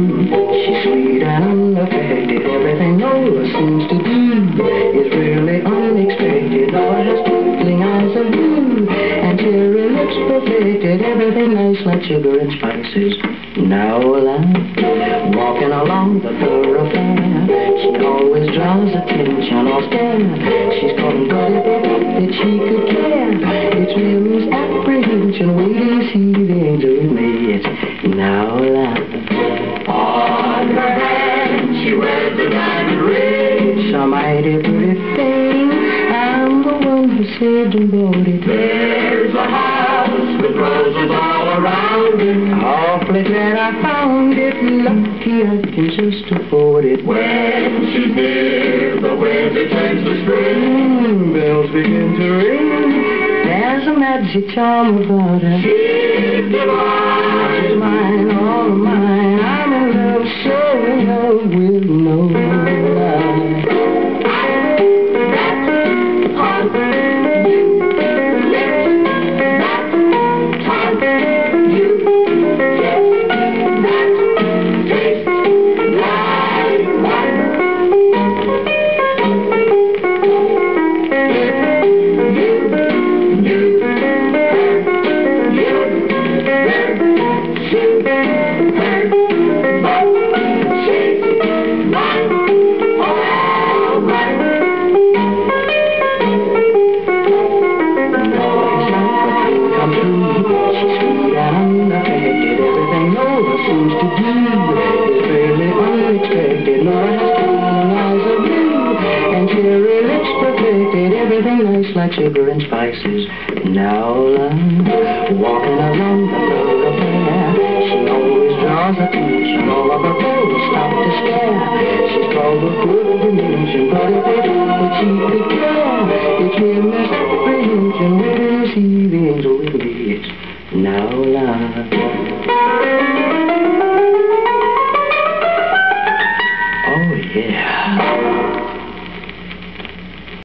She's sweet and unaffected. Everything Nola seems to do is really unexpected. Lord has twinkling eyes of blue and cherry lips perfected. Everything nice like sugar and spices. Now, walking along the thoroughfare, she always draws attention off there. She's caught and got that she could care. It's really ring. some mighty pretty thing. I'm the one who saved and bought it. There's a house with roses all around it. Awfully glad I found it. Lucky I can just afford it. When she's near, the winter turns to spring. Mm, bells begin to ring. There's a magic charm about her. She's divine. She's mine. Like sugar and spices. Now I'm walking along the thoroughfare. She always draws attention. All of her friends stop to stare. She's called the good dimension, but if they she could care, it's mere misapprehension. Where you see the angel with me? It's now love.